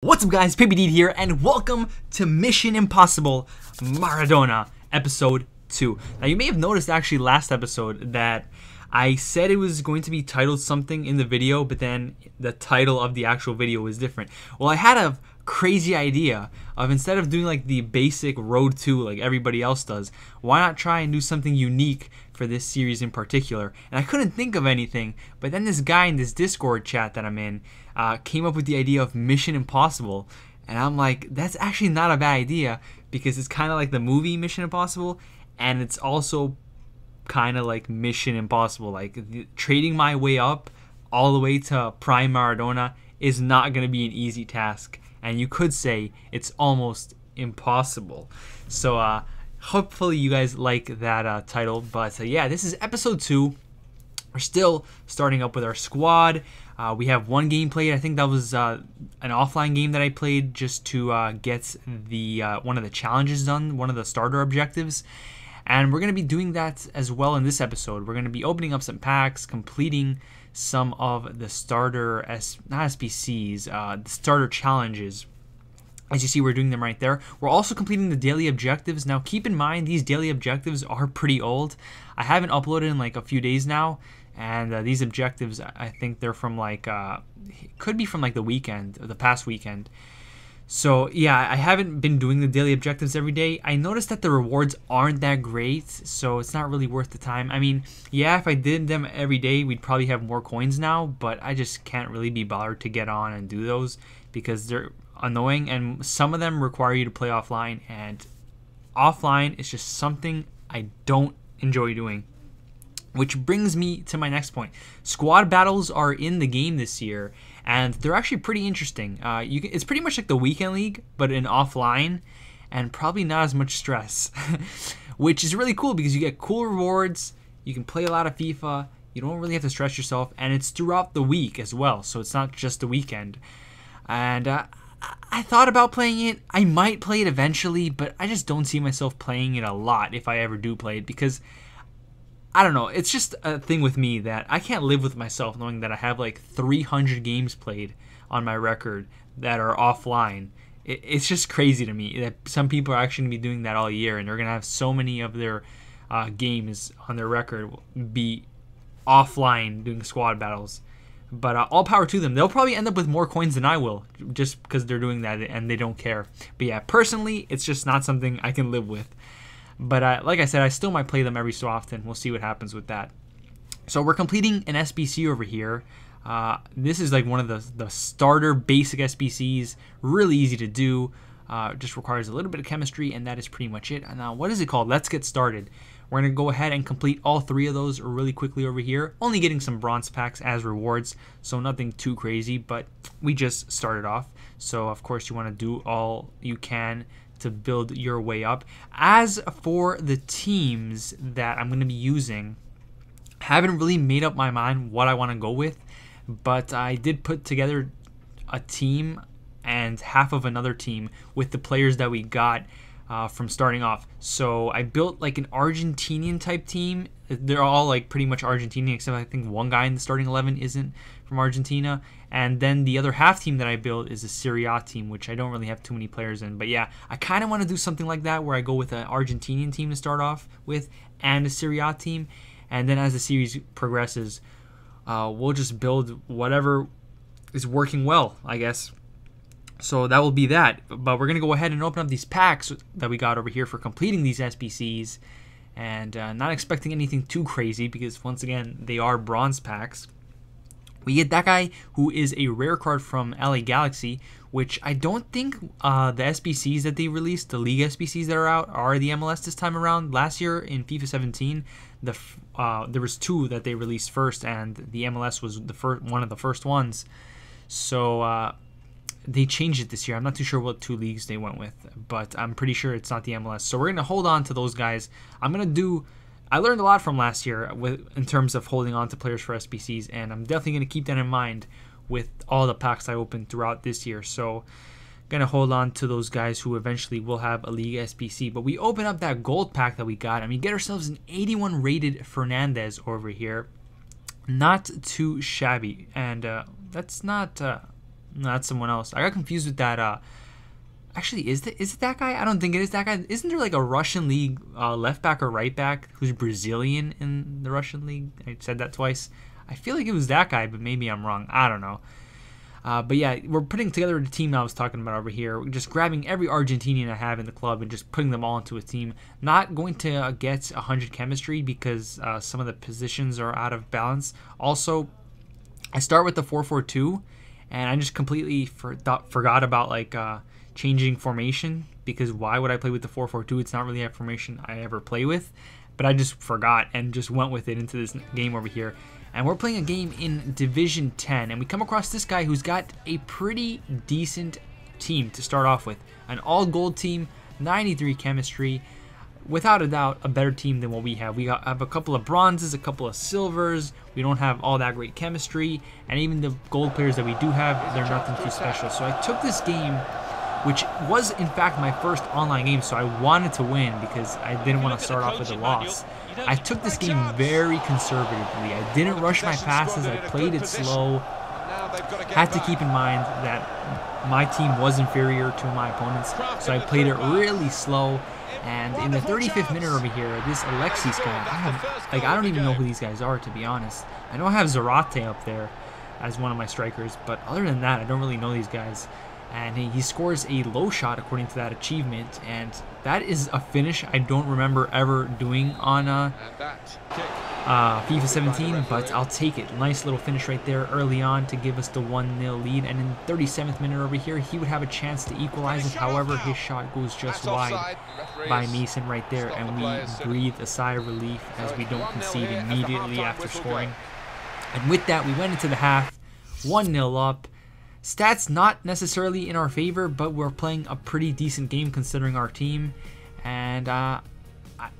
What's up guys, PPD here, and welcome to Mission Impossible Maradona, episode 2. Now you may have noticed actually last episode that I said it was going to be titled something in the video, but then the title of the actual video was different. Well, I had a crazy idea of instead of doing like the basic road to like everybody else does, why not try and do something unique for this series in particular? And I couldn't think of anything, but then this guy in this Discord chat that I'm in uh, came up with the idea of Mission Impossible. And I'm like, that's actually not a bad idea because it's kind of like the movie Mission Impossible, and it's also kind of like Mission Impossible. Like trading my way up all the way to Prime Maradona is not going to be an easy task, and you could say it's almost impossible. So, uh, hopefully, you guys like that uh, title. But uh, yeah, this is episode two. We're still starting up with our squad. Uh, we have one game played. I think that was uh, an offline game that I played just to uh, get the uh, one of the challenges done, one of the starter objectives. And we're going to be doing that as well in this episode. We're going to be opening up some packs, completing some of the starter, S- not SBCs, uh, the starter challenges. As you see, we're doing them right there. We're also completing the daily objectives. Now, keep in mind, these daily objectives are pretty old. I haven't uploaded in like a few days now, and uh, these objectives i think they're from like uh, could be from like the weekend the past weekend so yeah i haven't been doing the daily objectives every day i noticed that the rewards aren't that great so it's not really worth the time i mean yeah if i did them every day we'd probably have more coins now but i just can't really be bothered to get on and do those because they're annoying and some of them require you to play offline and offline is just something i don't enjoy doing which brings me to my next point. Squad battles are in the game this year, and they're actually pretty interesting. Uh, you can, it's pretty much like the weekend league, but in offline, and probably not as much stress, which is really cool because you get cool rewards. You can play a lot of FIFA. You don't really have to stress yourself, and it's throughout the week as well, so it's not just the weekend. And uh, I thought about playing it. I might play it eventually, but I just don't see myself playing it a lot if I ever do play it because I don't know. It's just a thing with me that I can't live with myself knowing that I have like 300 games played on my record that are offline. it's just crazy to me that some people are actually going to be doing that all year and they're going to have so many of their uh, games on their record be offline doing squad battles. But uh, all power to them. They'll probably end up with more coins than I will just because they're doing that and they don't care. But yeah, personally, it's just not something I can live with. But uh, like I said, I still might play them every so often. We'll see what happens with that. So we're completing an SBC over here. Uh, this is like one of the, the starter basic SBCs. Really easy to do. Uh, just requires a little bit of chemistry, and that is pretty much it. Now, what is it called? Let's get started. We're going to go ahead and complete all three of those really quickly over here. Only getting some bronze packs as rewards, so nothing too crazy, but we just started off. So, of course, you want to do all you can to build your way up. As for the teams that I'm going to be using, haven't really made up my mind what I want to go with, but I did put together a team and half of another team with the players that we got uh, from starting off. So I built like an Argentinian type team. They're all like pretty much Argentinian, except I think one guy in the starting 11 isn't from Argentina. And then the other half team that I built is a Serie A team, which I don't really have too many players in. But yeah, I kind of want to do something like that where I go with an Argentinian team to start off with and a Serie A team. And then as the series progresses, uh, we'll just build whatever is working well, I guess. So that will be that. But we're going to go ahead and open up these packs that we got over here for completing these SBCs. And uh, not expecting anything too crazy because, once again, they are bronze packs. We get that guy who is a rare card from LA Galaxy, which I don't think uh, the SBCs that they released, the League SBCs that are out, are the MLS this time around. Last year in FIFA 17, the uh, there was two that they released first, and the MLS was the first one of the first ones. So uh, they changed it this year. I'm not too sure what two leagues they went with, but I'm pretty sure it's not the MLS. So we're gonna hold on to those guys. I'm gonna do. I learned a lot from last year with in terms of holding on to players for SBCs, and I'm definitely gonna keep that in mind with all the packs I opened throughout this year. So gonna hold on to those guys who eventually will have a league SBC. But we open up that gold pack that we got, and we get ourselves an 81 rated Fernandez over here. Not too shabby, and uh, that's not. Uh, No, that's someone else. I got confused with that. Uh, actually, is it is it that guy? I don't think it is that guy. Isn't there like a Russian league uh, left back or right back who's Brazilian in the Russian league? I said that twice. I feel like it was that guy, but maybe I'm wrong. I don't know. Uh, but yeah, we're putting together the team I was talking about over here. We're just grabbing every Argentinian I have in the club and just putting them all into a team. Not going to uh, get 100 chemistry because uh, some of the positions are out of balance. Also, I start with the 4-4-2, and I just completely for, thought, forgot about like uh, changing formation because why would I play with the 4-4-2? It's not really a formation I ever play with, but I just forgot and just went with it into this game over here and we're playing a game in Division 10, and we come across this guy who's got a pretty decent team to start off with. An all-gold team, 93 chemistry, without a doubt a better team than what we have. We have a couple of bronzes, a couple of silvers, we don't have all that great chemistry, and even the gold players that we do have, they're nothing too special. So I took this game which was in fact my first online game, so I wanted to win because I didn't want to start off with a loss. I took this game very conservatively. I didn't rush my passes, I played it slow. Had to keep in mind that my team was inferior to my opponents, so I played it really slow. And in the 35th minute over here, this Alexis guy, I have, like, I don't even know who these guys are, to be honest. I know I have Zarate up there as one of my strikers, but other than that, I don't really know these guys and he scores a low shot according to that achievement and that is a finish I don't remember ever doing on uh, uh, FIFA 17 but I'll take it. Nice little finish right there early on to give us the 1-0 lead and in 37th minute over here he would have a chance to equalize it. However his shot goes just wide by Mason right there and we breathe a sigh of relief as we don't concede immediately after scoring. and with that we went into the half 1-0 up Stats not necessarily in our favor, but we're playing a pretty decent game considering our team. And uh,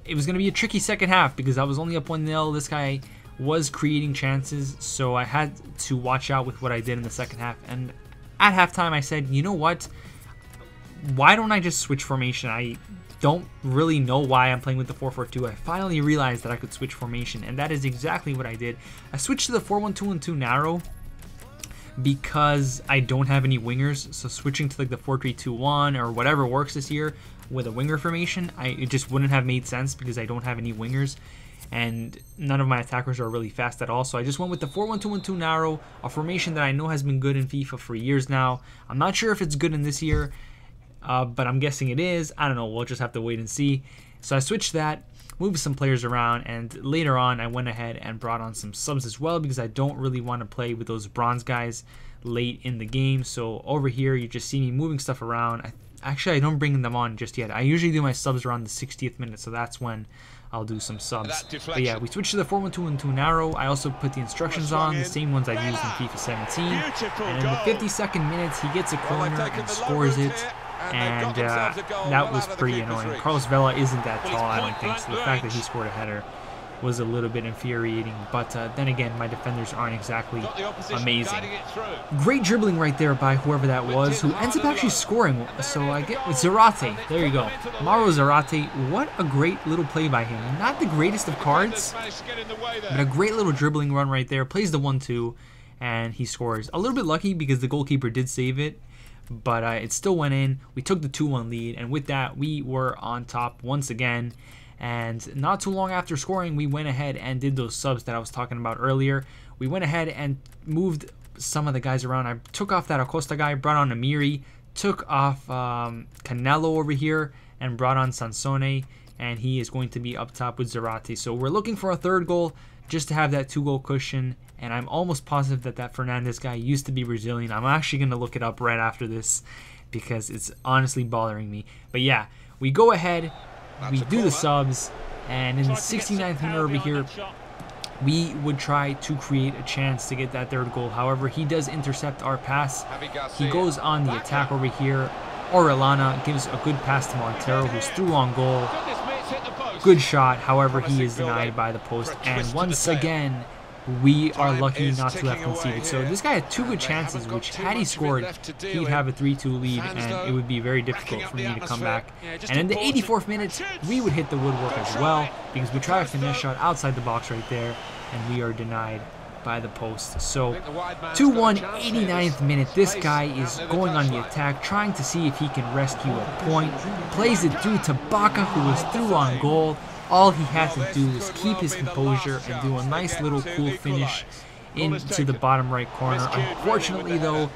it was going to be a tricky second half because I was only up 1-0. This guy was creating chances, so I had to watch out with what I did in the second half. And at halftime, I said, you know what? Why don't I just switch formation? I don't really know why I'm playing with the 4-4-2. I finally realized that I could switch formation, and that is exactly what I did. I switched to the 4-1-2-1-2 narrow because I don't have any wingers. So switching to like the 4-3-2-1 or whatever works this year with a winger formation, I it just wouldn't have made sense because I don't have any wingers and none of my attackers are really fast at all. So I just went with the 4-1-2-1-2 narrow, a formation that I know has been good in FIFA for years now. I'm not sure if it's good in this year, uh, but I'm guessing it is. I don't know. We'll just have to wait and see. So I switched that moved some players around, and later on I went ahead and brought on some subs as well because I don't really want to play with those bronze guys late in the game. So over here you just see me moving stuff around. I, actually, I don't bring them on just yet. I usually do my subs around the 60th minute, so that's when I'll do some subs. But yeah, we switched to the 4-1-2-1-2 narrow. I also put the instructions on, the same ones I've used in FIFA 17. And in the 52nd minutes, he gets a corner and scores it and uh, that was pretty annoying. Carlos Vela isn't that tall, I don't think, so the fact that he scored a header was a little bit infuriating. But uh, then again, my defenders aren't exactly amazing. Great dribbling right there by whoever that was, who ends up actually scoring. So I get Zarate. There you go. Mauro Zarate. What a great little play by him. Not the greatest of cards, but a great little dribbling run right there. Plays the 1-2, and he scores. A little bit lucky because the goalkeeper did save it but uh, it still went in. We took the 2-1 lead, and with that, we were on top once again. And not too long after scoring, we went ahead and did those subs that I was talking about earlier. We went ahead and moved some of the guys around. I took off that Acosta guy, brought on Amiri, took off um, Canelo over here, and brought on Sansone, and he is going to be up top with Zarate. So we're looking for a third goal just to have that two-goal cushion and I'm almost positive that that Fernandez guy used to be Brazilian. I'm actually going to look it up right after this because it's honestly bothering me. But yeah, we go ahead, That's we do cool, the subs, and in the 69th minute over here, we would try to create a chance to get that third goal. However, he does intercept our pass. He goes on the attack over here. Orellana gives a good pass to Montero, who's through on goal. Good shot, however, he is denied by the post. And once again, we are lucky not to have conceded. So this guy had two good chances, which had he scored, he'd have a 3-2 lead, and it would be very difficult for me to come back. And in the 84th minute, we would hit the woodwork as well, because we try a finesse shot outside the box right there, and we are denied by the post. So 2-1, 89th minute. This guy is going on the attack, trying to see if he can rescue a point. Plays it through to Bacca, who was through on goal. All he had to do was keep his composure and do a nice little cool finish into the bottom right corner. Unfortunately, though,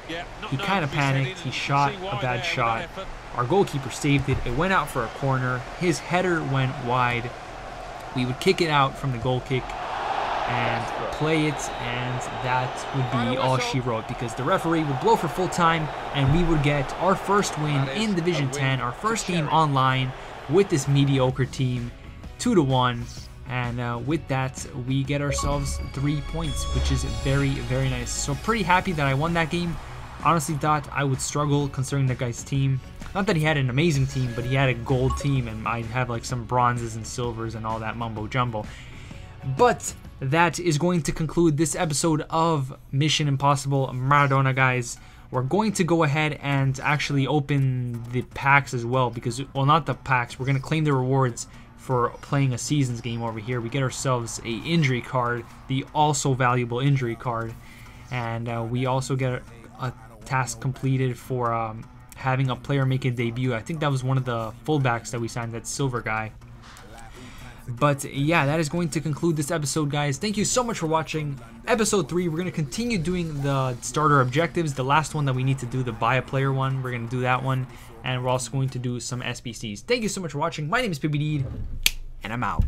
he kind of panicked. He shot a bad shot. Our goalkeeper saved it. It went out for a corner. His header went wide. We would kick it out from the goal kick and play it, and that would be all she wrote because the referee would blow for full time, and we would get our first win in Division 10, our first game online with this mediocre team, two to one. And uh, with that, we get ourselves three points, which is very, very nice. So pretty happy that I won that game. Honestly thought I would struggle considering the guy's team. Not that he had an amazing team, but he had a gold team and I'd have like some bronzes and silvers and all that mumbo jumbo. But that is going to conclude this episode of Mission Impossible Maradona, guys. We're going to go ahead and actually open the packs as well because, well, not the packs. We're going to claim the rewards for playing a seasons game over here. We get ourselves a injury card, the also valuable injury card, and uh, we also get a, a task completed for um, having a player make a debut. I think that was one of the fullbacks that we signed, that silver guy. But yeah, that is going to conclude this episode, guys. Thank you so much for watching. Episode 3, we're going to continue doing the starter objectives. The last one that we need to do, the buy a player one, we're going to do that one and we're also going to do some SBCs. Thank you so much for watching. My name is PPD, and I'm out.